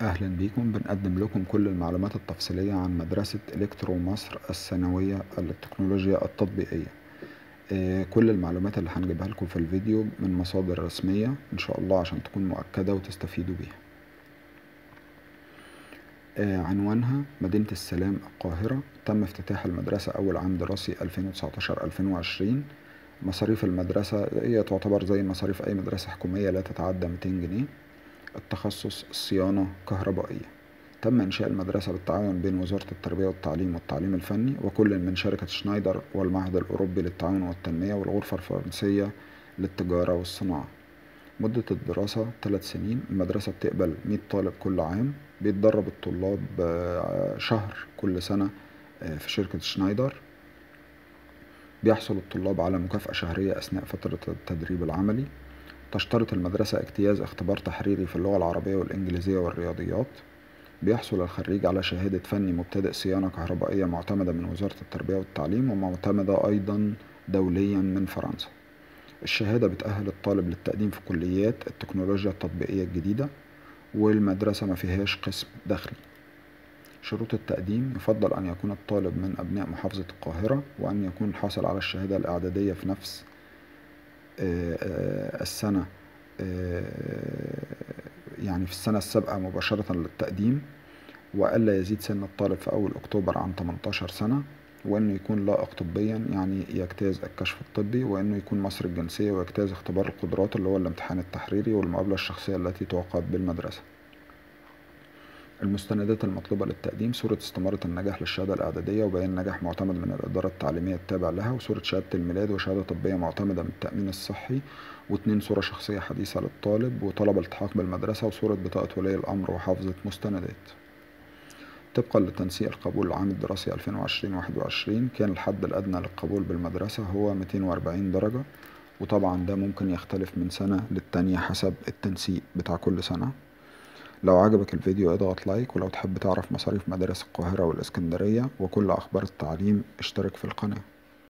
أهلا بيكم. بنقدم لكم كل المعلومات التفصيلية عن مدرسة إلكترو مصر الثانوية للتكنولوجيا التطبيقية. آه، كل المعلومات اللي هنجيبها لكم في الفيديو من مصادر رسمية إن شاء الله عشان تكون مؤكدة وتستفيدوا بيها. آه، عنوانها مدينة السلام القاهرة. تم افتتاح المدرسة أول عام دراسي 2019-2020 مصاريف المدرسة هي تعتبر زي مصاريف أي مدرسة حكومية لا تتعدى 200 جنيه. التخصص الصيانة كهربائية. تم إنشاء المدرسة بالتعاون بين وزارة التربية والتعليم والتعليم الفني وكل من شركة شنايدر والمعهد الأوروبي للتعاون والتنمية والغرفة الفرنسية للتجارة والصناعة. مدة الدراسة ثلاث سنين المدرسة بتقبل 100 طالب كل عام بيتدرب الطلاب شهر كل سنة في شركة شنايدر. بيحصل الطلاب على مكافأة شهرية أثناء فترة التدريب العملي. تشترط المدرسة اجتياز اختبار تحريري في اللغة العربية والإنجليزية والرياضيات. بيحصل الخريج على شهادة فني مبتدئ صيانة كهربائية معتمدة من وزارة التربية والتعليم ومعتمدة أيضا دوليا من فرنسا. الشهادة بتأهل الطالب للتقديم في كليات التكنولوجيا التطبيقية الجديدة والمدرسة ما فيهاش قسم داخلي. شروط التقديم يفضل أن يكون الطالب من أبناء محافظة القاهرة وأن يكون حاصل على الشهادة الإعدادية في نفس السنة يعني في السنة السابقة مباشرة للتقديم وألا يزيد سن الطالب في أول أكتوبر عن 18 سنة وإنه يكون لائق طبيا يعني يجتاز الكشف الطبي وإنه يكون مصري الجنسية ويجتاز اختبار القدرات اللي هو الامتحان التحريري والمقابلة الشخصية التي تعقد بالمدرسة. المستندات المطلوبة للتقديم صورة استمارة النجاح للشهادة الإعدادية وبيان نجاح معتمد من الإدارة التعليمية التابع لها وصورة شهادة الميلاد وشهادة طبية معتمدة من التأمين الصحي واتنين صورة شخصية حديثة للطالب وطلب الالتحاق بالمدرسة وصورة بطاقة ولي الأمر وحافظة مستندات. طبقا لتنسيق القبول العام الدراسي 2020-21 كان الحد الأدنى للقبول بالمدرسة هو 240 درجة وطبعا ده ممكن يختلف من سنة للتانية حسب التنسيق بتاع كل سنة. لو عجبك الفيديو اضغط لايك ولو تحب تعرف مصاريف مدارس القاهرة والإسكندرية وكل أخبار التعليم اشترك في القناة.